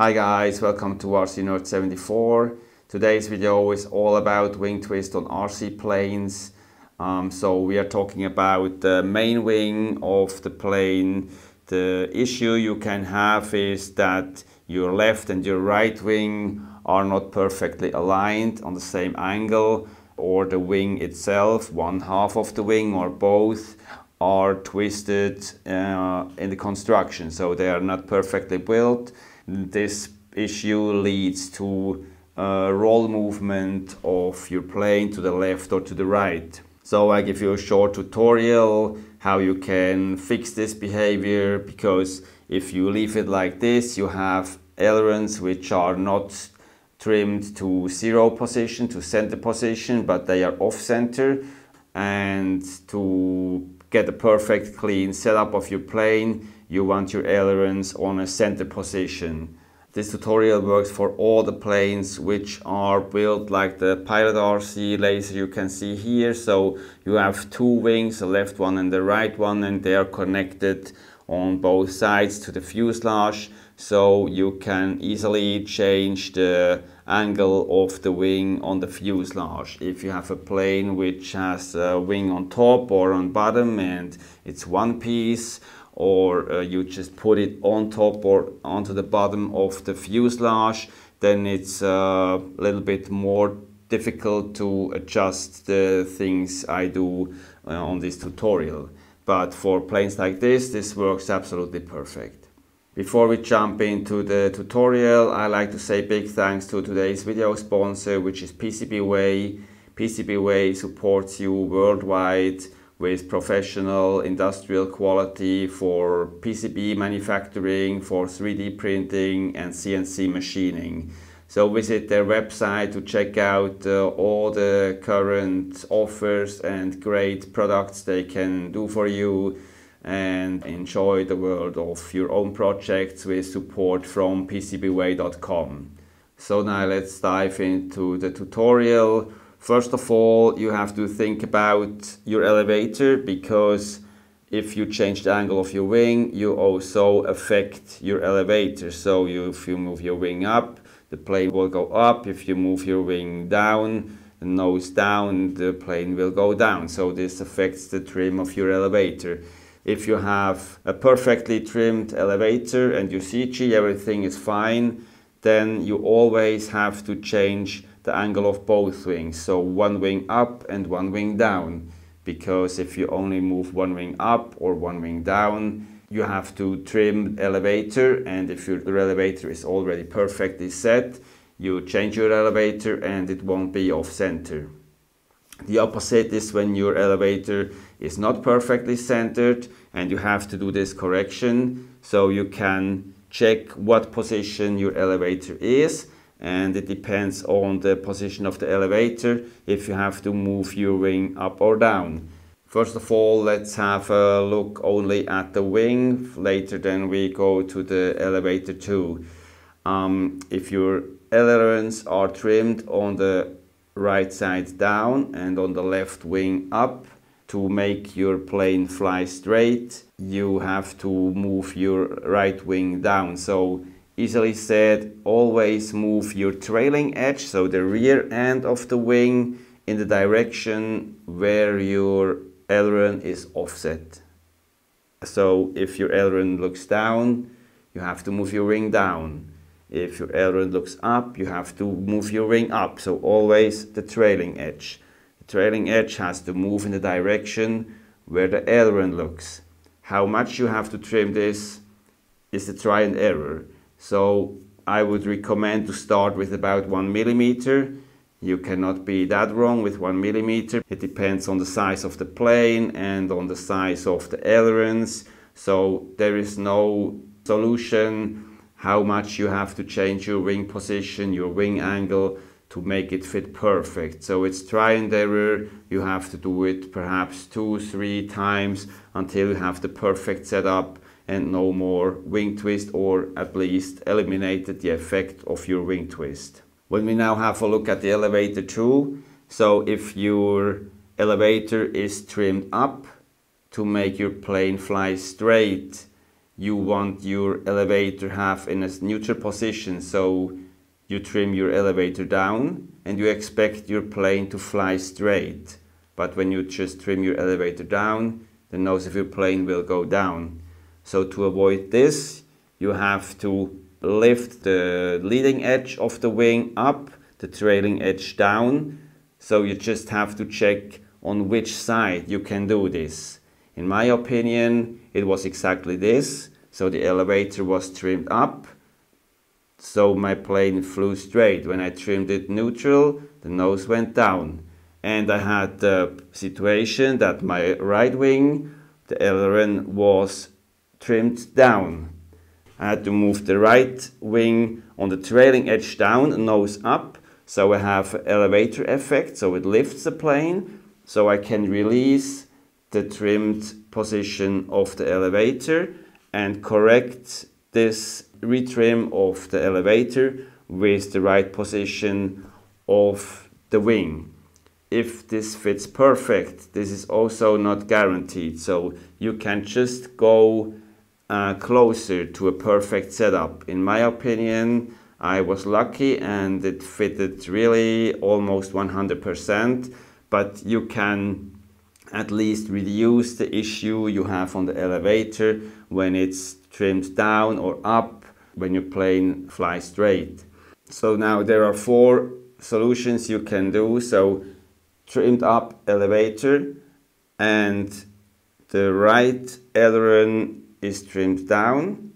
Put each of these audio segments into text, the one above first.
Hi guys, welcome to RC Nerd 74. Today's video is all about wing twist on RC planes. Um, so we are talking about the main wing of the plane. The issue you can have is that your left and your right wing are not perfectly aligned on the same angle or the wing itself, one half of the wing or both are twisted uh, in the construction, so they are not perfectly built. This issue leads to uh, roll movement of your plane to the left or to the right. So I give you a short tutorial how you can fix this behavior because if you leave it like this, you have ailerons which are not trimmed to zero position, to center position, but they are off center. And to get a perfect clean setup of your plane, you want your ailerons on a center position. This tutorial works for all the planes which are built like the Pilot RC laser you can see here. So you have two wings, the left one and the right one, and they are connected on both sides to the fuselage. So you can easily change the angle of the wing on the fuselage. If you have a plane which has a wing on top or on bottom and it's one piece, or uh, you just put it on top or onto the bottom of the fuselage, then it's uh, a little bit more difficult to adjust the things I do uh, on this tutorial. But for planes like this, this works absolutely perfect. Before we jump into the tutorial, I like to say big thanks to today's video sponsor, which is PCBWay. PCBWay supports you worldwide with professional industrial quality for PCB manufacturing, for 3D printing and CNC machining. So visit their website to check out uh, all the current offers and great products they can do for you and enjoy the world of your own projects with support from PCBWay.com. So now let's dive into the tutorial. First of all, you have to think about your elevator because if you change the angle of your wing, you also affect your elevator. So you, if you move your wing up, the plane will go up. If you move your wing down, the nose down, the plane will go down. So this affects the trim of your elevator. If you have a perfectly trimmed elevator and your CG, everything is fine, then you always have to change the angle of both wings. So one wing up and one wing down. Because if you only move one wing up or one wing down, you have to trim elevator and if your elevator is already perfectly set, you change your elevator and it won't be off center. The opposite is when your elevator is not perfectly centered and you have to do this correction so you can check what position your elevator is and it depends on the position of the elevator if you have to move your wing up or down. First of all, let's have a look only at the wing. Later then we go to the elevator too. Um, if your ailerons are trimmed on the right side down and on the left wing up to make your plane fly straight, you have to move your right wing down. So easily said, always move your trailing edge, so the rear end of the wing, in the direction where your aileron is offset. So if your aileron looks down, you have to move your wing down. If your aileron looks up, you have to move your wing up. So always the trailing edge. The trailing edge has to move in the direction where the aileron looks. How much you have to trim this is the try and error. So I would recommend to start with about one millimeter. You cannot be that wrong with one millimeter. It depends on the size of the plane and on the size of the ailerons. So there is no solution how much you have to change your wing position, your wing angle to make it fit perfect. So it's try and error. You have to do it perhaps two, three times until you have the perfect setup and no more wing twist or at least eliminated the effect of your wing twist. When we now have a look at the elevator too, so if your elevator is trimmed up to make your plane fly straight, you want your elevator have in a neutral position. So you trim your elevator down and you expect your plane to fly straight. But when you just trim your elevator down, the nose of your plane will go down. So to avoid this, you have to lift the leading edge of the wing up, the trailing edge down. So you just have to check on which side you can do this. In my opinion, it was exactly this. So the elevator was trimmed up. So my plane flew straight. When I trimmed it neutral, the nose went down. And I had the situation that my right wing, the aileron was trimmed down. I had to move the right wing on the trailing edge down, and nose up, so I have elevator effect, so it lifts the plane, so I can release the trimmed position of the elevator and correct this retrim of the elevator with the right position of the wing. If this fits perfect, this is also not guaranteed. So you can just go uh, closer to a perfect setup. In my opinion, I was lucky and it fitted really almost 100%, but you can at least reduce the issue you have on the elevator when it's trimmed down or up when your plane flies straight. So now there are four solutions you can do. So trimmed up elevator and the right aileron is trimmed down.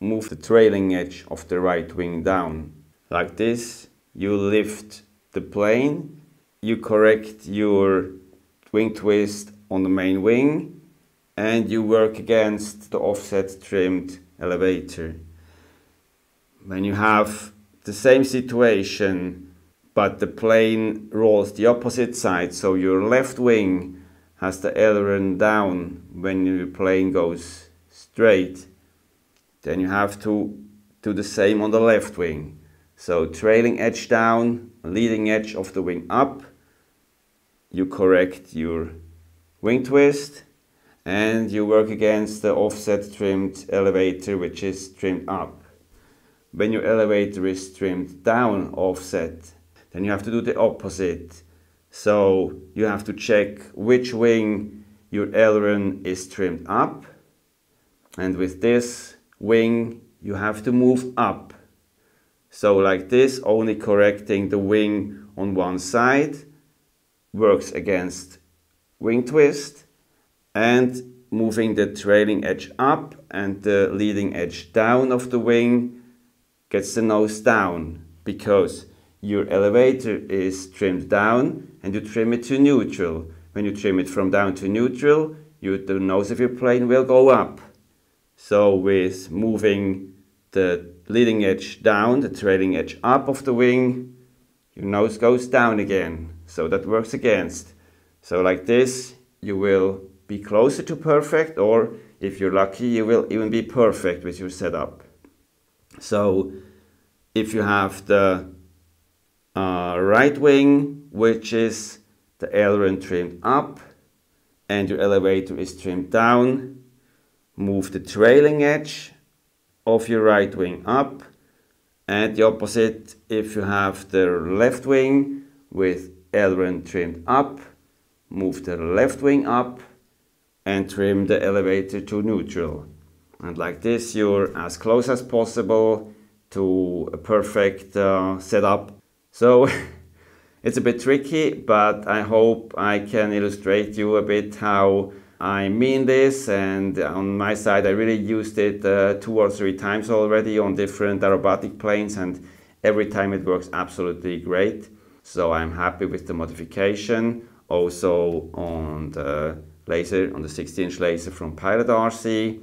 Move the trailing edge of the right wing down. Like this, you lift the plane, you correct your wing twist on the main wing, and you work against the offset trimmed elevator. When you have the same situation, but the plane rolls the opposite side, so your left wing has the aileron down when your plane goes straight, then you have to do the same on the left wing. So trailing edge down, leading edge of the wing up, you correct your wing twist, and you work against the offset trimmed elevator which is trimmed up. When your elevator is trimmed down offset, then you have to do the opposite. So you have to check which wing your aileron is trimmed up and with this wing you have to move up. So like this, only correcting the wing on one side works against wing twist and moving the trailing edge up and the leading edge down of the wing gets the nose down because your elevator is trimmed down and you trim it to neutral. When you trim it from down to neutral, you, the nose of your plane will go up. So with moving the leading edge down, the trailing edge up of the wing, your nose goes down again. So that works against. So like this, you will be closer to perfect or if you're lucky you will even be perfect with your setup. So if you have the uh, right wing which is the aileron trimmed up and your elevator is trimmed down, move the trailing edge of your right wing up and the opposite if you have the left wing with aileron trimmed up, move the left wing up and trim the elevator to neutral. And like this, you're as close as possible to a perfect uh, setup. So it's a bit tricky, but I hope I can illustrate you a bit how I mean this. And on my side, I really used it uh, two or three times already on different aerobatic planes, and every time it works absolutely great. So I'm happy with the modification. Also on the laser, on the 60 inch laser from Pilot RC.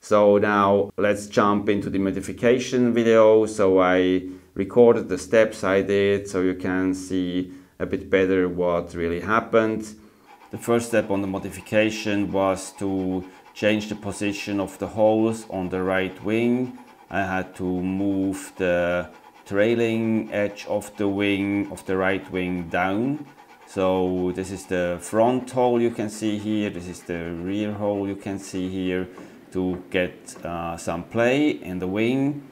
So now let's jump into the modification video. So I recorded the steps I did so you can see a bit better what really happened. The first step on the modification was to change the position of the holes on the right wing. I had to move the trailing edge of the wing of the right wing down so this is the front hole you can see here, this is the rear hole you can see here. to get uh, some play in the wing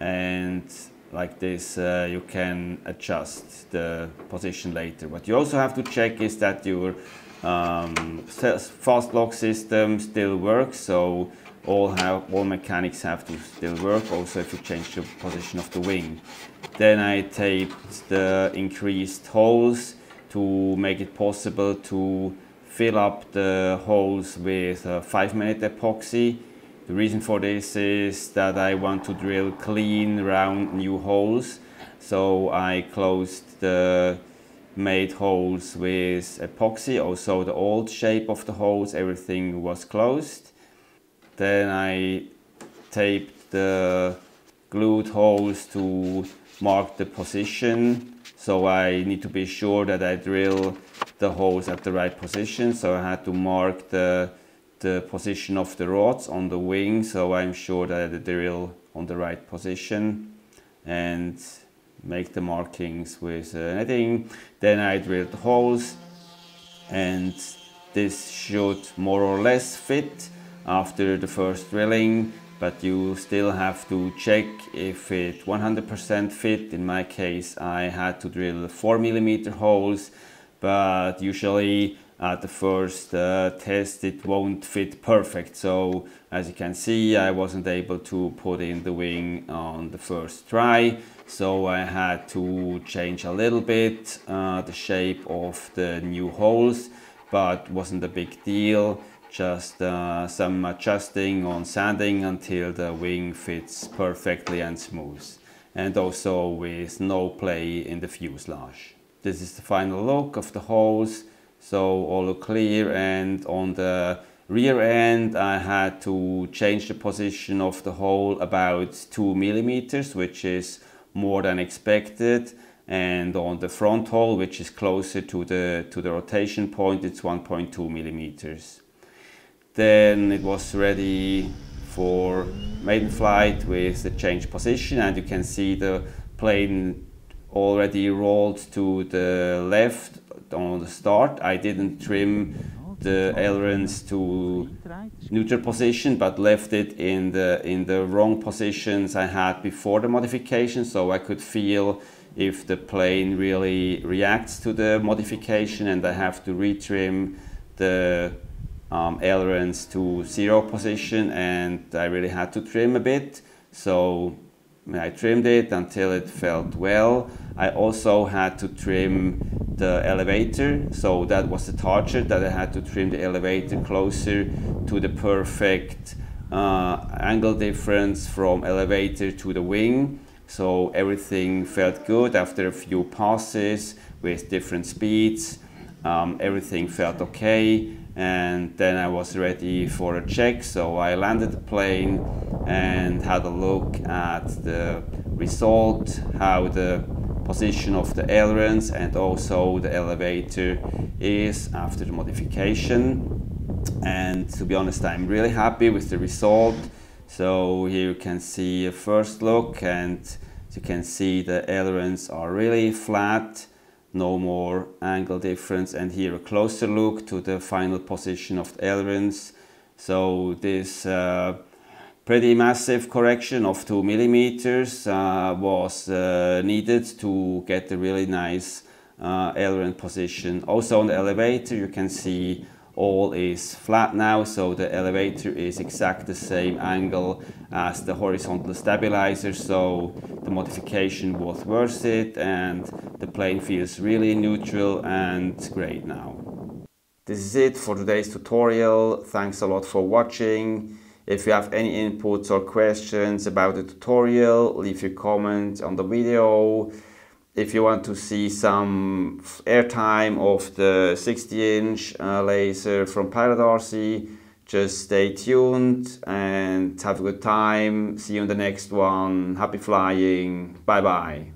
and like this uh, you can adjust the position later. What you also have to check is that your um, fast lock system still works so all have all mechanics have to still work also if you change the position of the wing. Then I taped the increased holes to make it possible to fill up the holes with a 5 minute epoxy. The reason for this is that I want to drill clean round new holes so I closed the made holes with epoxy also the old shape of the holes everything was closed. Then I taped the glued holes to mark the position so I need to be sure that I drill the holes at the right position so I had to mark the the position of the rods on the wing so I'm sure that I drill on the right position. And make the markings with uh, netting then I drill the holes and this should more or less fit after the first drilling but you still have to check if it 100% fit. In my case, I had to drill 4 millimeter holes, but usually at the first uh, test it won't fit perfect. So as you can see, I wasn't able to put in the wing on the first try. So I had to change a little bit uh, the shape of the new holes, but wasn't a big deal just uh, some adjusting on sanding until the wing fits perfectly and smooth and also with no play in the fuselage. This is the final look of the holes so all clear and on the rear end I had to change the position of the hole about 2 millimeters which is more than expected and on the front hole which is closer to the to the rotation point it's 1.2 millimeters. Then it was ready for maiden flight with the change position and you can see the plane already rolled to the left on the start. I didn't trim the ailerons to neutral position but left it in the in the wrong positions I had before the modification so I could feel if the plane really reacts to the modification and I have to retrim the um, ailerons to zero position and I really had to trim a bit. So I trimmed it until it felt well. I also had to trim the elevator. So that was the torture that I had to trim the elevator closer to the perfect uh, angle difference from elevator to the wing. So everything felt good after a few passes with different speeds. Um, everything felt okay and then I was ready for a check so I landed the plane and had a look at the result how the position of the ailerons and also the elevator is after the modification. And to be honest I'm really happy with the result. So here you can see a first look and you can see the ailerons are really flat no more angle difference. And here a closer look to the final position of the ailerons so this uh, pretty massive correction of 2 millimeters uh, was uh, needed to get a really nice uh, aileron position. Also on the elevator you can see all is flat now so the elevator is exact the same angle as the horizontal stabilizer so the modification was worth it and the plane feels really neutral and great now. This is it for today's tutorial. Thanks a lot for watching. If you have any inputs or questions about the tutorial, leave your comment on the video if you want to see some airtime of the 60 inch uh, laser from Pilot RC, just stay tuned and have a good time. See you in the next one. Happy flying. Bye bye.